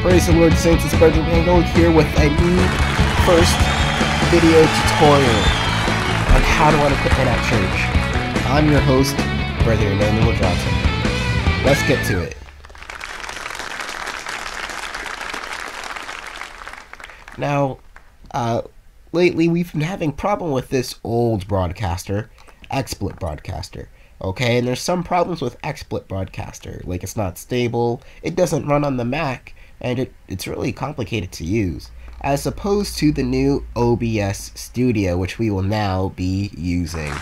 Praise the Lord, Saints. It's Brother Mango here with a new first video tutorial on how to run equipment at church. I'm your host, Brother Emmanuel Johnson. Let's get to it. Now, uh, lately we've been having problem with this old broadcaster, XSplit broadcaster. Okay, and there's some problems with XSplit broadcaster, like it's not stable, it doesn't run on the Mac, and it, it's really complicated to use, as opposed to the new OBS Studio, which we will now be using.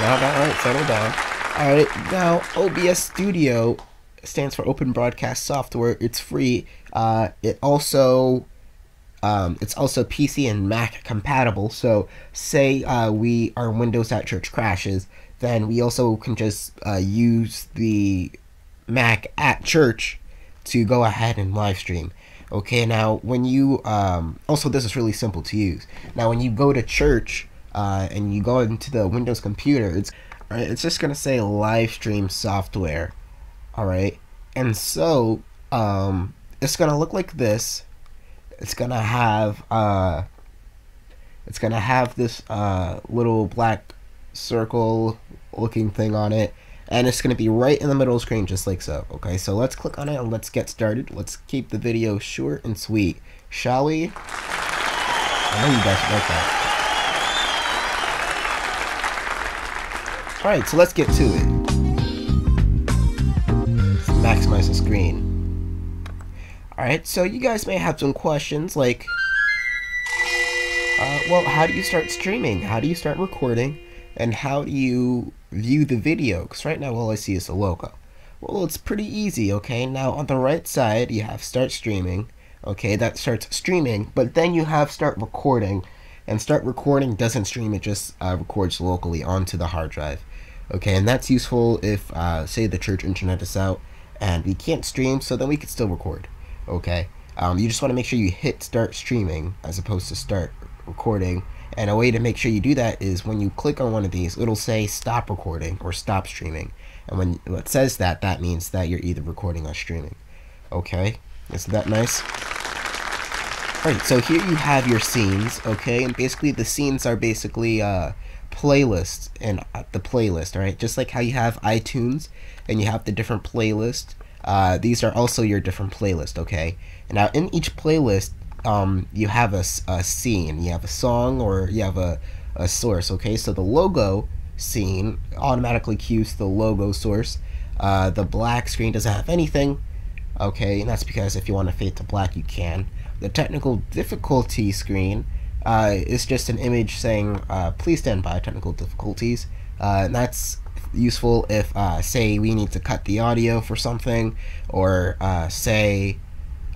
Now, Alright, settle down. Alright, now OBS Studio stands for Open Broadcast Software. It's free. Uh, it also um, it's also PC and Mac compatible. So, say uh, we our Windows at Church crashes, then we also can just uh, use the Mac at church to go ahead and live stream. Okay, now when you um, also this is really simple to use. Now when you go to church uh, and you go into the Windows computer, it's it's just gonna say live stream software. All right, and so um, it's gonna look like this it's gonna have uh it's gonna have this uh little black circle looking thing on it and it's gonna be right in the middle of the screen just like so okay? So let's click on it and let's get started. Let's keep the video short and sweet. Shall we? I know you guys like that. Alright so let's get to it. Maximize the screen. Alright, so you guys may have some questions like, uh, well, how do you start streaming? How do you start recording? And how do you view the video? Because right now all I see is the logo. Well, it's pretty easy, okay? Now, on the right side, you have start streaming. Okay, that starts streaming, but then you have start recording. And start recording doesn't stream, it just uh, records locally onto the hard drive. Okay, and that's useful if, uh, say, the church internet is out and we can't stream, so then we can still record okay? Um, you just want to make sure you hit start streaming as opposed to start recording. And a way to make sure you do that is when you click on one of these, it'll say stop recording or stop streaming. And when it says that, that means that you're either recording or streaming. Okay, isn't that nice? Alright, so here you have your scenes, okay? And basically the scenes are basically uh, playlists and uh, the playlist, alright? Just like how you have iTunes and you have the different playlists uh, these are also your different playlists, okay? And now in each playlist, um, you have a, a scene, you have a song, or you have a, a source, okay? So the logo scene automatically cues the logo source. Uh, the black screen doesn't have anything, okay? And that's because if you want to fade to black, you can. The technical difficulty screen uh, is just an image saying, uh, please stand by technical difficulties. Uh, and that's useful if, uh, say, we need to cut the audio for something, or uh, say,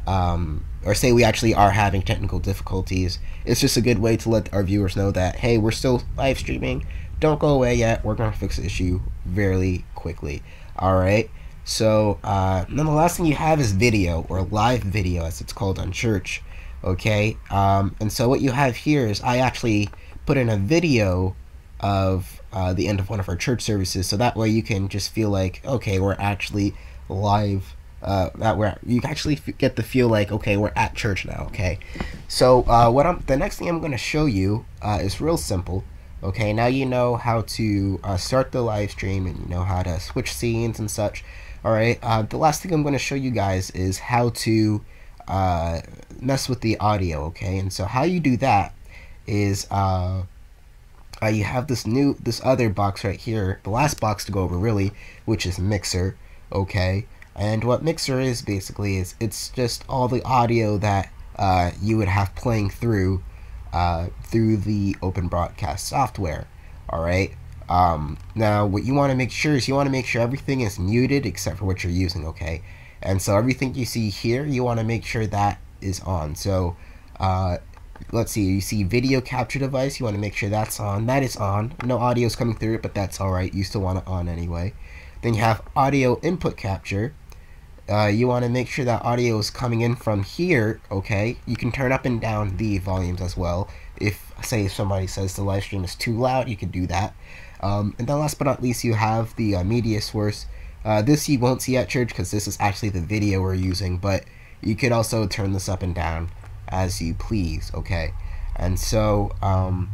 um, or say we actually are having technical difficulties. It's just a good way to let our viewers know that hey, we're still live streaming. Don't go away yet. We're gonna fix the issue very quickly. All right. So uh, then the last thing you have is video or live video, as it's called on church. Okay. Um, and so what you have here is I actually put in a video of uh, the end of one of our church services, so that way you can just feel like okay, we're actually live. Uh, that we're you actually get the feel like okay, we're at church now. Okay, so uh, what I'm the next thing I'm going to show you uh, is real simple. Okay, now you know how to uh, start the live stream and you know how to switch scenes and such. All right, uh, the last thing I'm going to show you guys is how to uh, mess with the audio. Okay, and so how you do that is you have this new this other box right here the last box to go over really which is mixer okay and what mixer is basically is it's just all the audio that uh, you would have playing through uh, through the open broadcast software all right um, now what you want to make sure is you want to make sure everything is muted except for what you're using okay and so everything you see here you want to make sure that is on so uh, let's see, you see video capture device, you want to make sure that's on. That is on. No audio is coming through it, but that's alright. You still want it on anyway. Then you have audio input capture. Uh, you want to make sure that audio is coming in from here, okay? You can turn up and down the volumes as well. If, say, somebody says the live stream is too loud, you can do that. Um, and then last but not least, you have the uh, media source, Uh, this you won't see at church because this is actually the video we're using, but you could also turn this up and down as you please, okay? And so, um,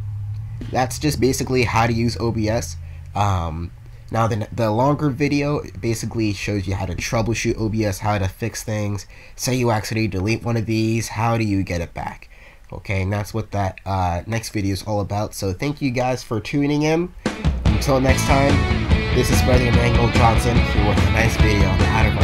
that's just basically how to use OBS. Um, now, the, the longer video basically shows you how to troubleshoot OBS, how to fix things. Say you accidentally delete one of these, how do you get it back? Okay, and that's what that uh, next video is all about. So thank you guys for tuning in. Until next time, this is Brother Emmanuel Johnson here with a nice video on how to